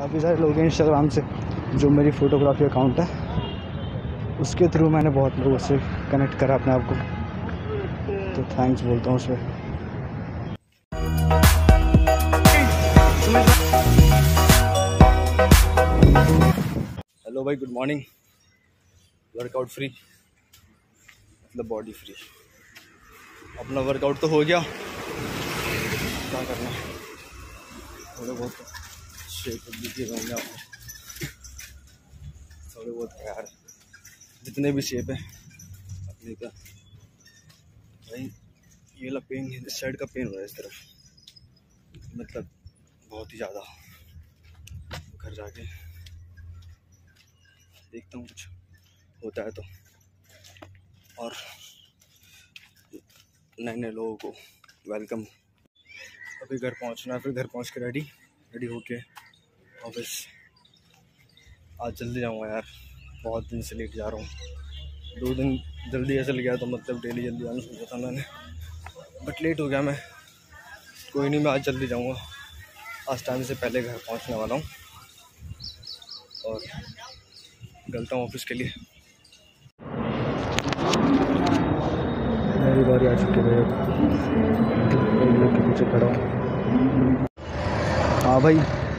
काफ़ी सारे लोग हैं इंस्टाग्राम से, जो मेरी फ़ोटोग्राफी अकाउंट है। उसके थ्रू मैंने बहुत लोगों से कनेक्ट करा अपने आप को। तो थैंक्स बोलता हूँ उस हेलो भाई गुड मॉर्निंग वर्कआउट फ्री मतलब बॉडी फ्री अपना वर्कआउट तो हो गया। क्या करना थोड़े बहुत। शेप आपको थोड़े बहुत यार। जितने भी शेप है, अपने का। भाई, ये वाला पेन इस साइड का पेन हो रहा है इस तरफ़ मतलब बहुत ही ज़्यादा। घर जाके। देखता हूँ कुछ होता है तो। और नए नए लोगों को वेलकम अभी घर पहुँचना है, फिर घर पहुँच के रेडी रेडी होके। ऑफ़िस आज जल्दी जाऊँगा यार। बहुत दिन से लेट जा रहा हूँ। दो दिन जल्दी ऐसे लग गया तो मतलब डेली जल्दी आना सोचा था मैंने। बट लेट हो गया मैं। कोई नहीं, मैं आज जल्दी जाऊँगा। आज टाइम से पहले घर पहुँचने वाला हूँ। और निकलता हूँ ऑफ़िस के लिए। मेरी बारी आ चुकी है। के पीछे खड़ा हूँ। हाँ भाई।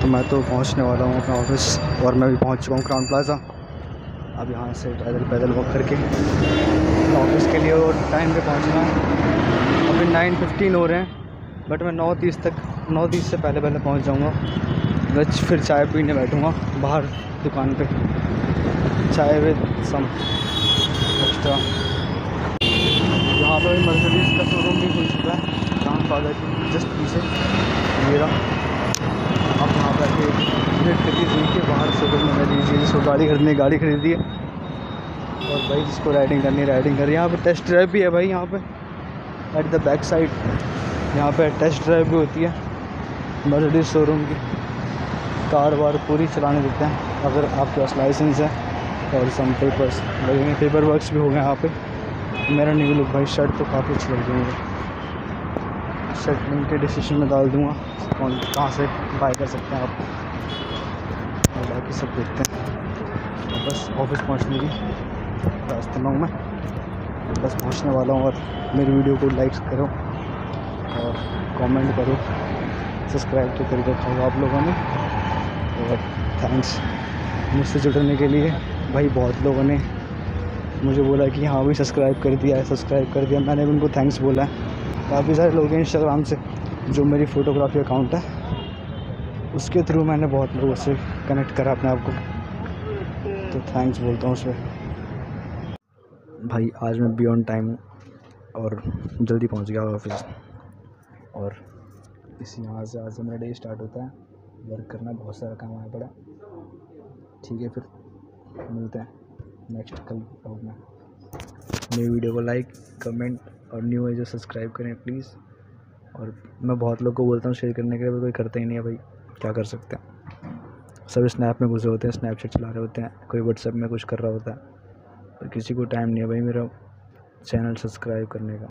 तो मैं तो पहुँचने वाला हूँ अपना ऑफ़िस और मैं भी पहुँच चुका हूँ क्राउन प्लाजा अब यहाँ से पैदल पैदल वॉक करके ऑफ़िस के लिए और टाइम पे पहुँचना है। अभी नाइन फिफ्टीन हो रहे हैं बट मैं नौ तीस तक नौ तीस से पहले पहले पहुँच जाऊँगा बस फिर चाय पीने बैठूँगा बाहर दुकान पे। चाय विद सम एक्स्ट्रा यहाँ पर मर्सिडीज़ का शोरूम भी खुल चुका है जस्ट पीछे मेरा पर आके विज़िट करिए देखिए बाहर शोरूम में लीजिए, जिसको गाड़ी खरीदनी, गाड़ी खरीदिए और भाई जिसको राइडिंग करनी राइडिंग करिए यहाँ पर टेस्ट ड्राइव भी है भाई, यहाँ पे। एट द बैक साइड यहाँ पे टेस्ट ड्राइव भी होती है मर्सिडीज़ शोरूम की। कार वार पूरी चलाने देते हैं, अगर आपके पास लाइसेंस है। और सम पेपर्स लगेंगे पेपर वर्क्स भी हो गए यहाँ पे। मेरा न्यू लुक भाई शर्ट तो काफ़ी अच्छी लग रही है। लिंक के डिस्क्रिप्शन में डाल दूँगा। कौन, कहाँ से बाय कर सकते हैं आप? और बाकी सब देखते हैं। तो बस ऑफ़िस पहुँचने की रास्ते में हूँ मैं। बस पहुँचने वाला हूँ और मेरी वीडियो को लाइक करो और कमेंट करो। सब्सक्राइब तो कर रखा होगा आप लोगों ने। और थैंक्स मुझसे जुड़ने के लिए। भाई बहुत लोगों ने मुझे बोला कि हाँ भी सब्सक्राइब कर दिया है सब्सक्राइब कर दिया। मैंने भी उनको थैंक्स बोला है। काफ़ी सारे लोग हैं इंस्टाग्राम से, जो मेरी फ़ोटोग्राफी अकाउंट है। उसके थ्रू मैंने बहुत लोगों से कनेक्ट करा अपने आप को। तो थैंक्स बोलता हूँ उस पर भाई, आज मैं बियॉन्ड टाइम और जल्दी पहुँच गया ऑफ़िस और इसी यहाँ से आज से मेरा डे स्टार्ट होता है। वर्क करना बहुत सारा काम आया पड़ा। ठीक है, फिर मिलते हैं। नेक्स्ट कल ब्लॉग में। मेरी वीडियो को लाइक, कमेंट और न्यू है जो सब्सक्राइब करें प्लीज़। और मैं बहुत लोग को बोलता हूँ, शेयर करने के लिए कोई करता ही नहीं है भाई। क्या कर सकते हैं? सब स्नैप में घुसे होते हैं स्नैपचैट चला रहे होते हैं। कोई व्हाट्सएप में कुछ कर रहा होता है। पर किसी को टाइम नहीं है भाई मेरा चैनल सब्सक्राइब करने का।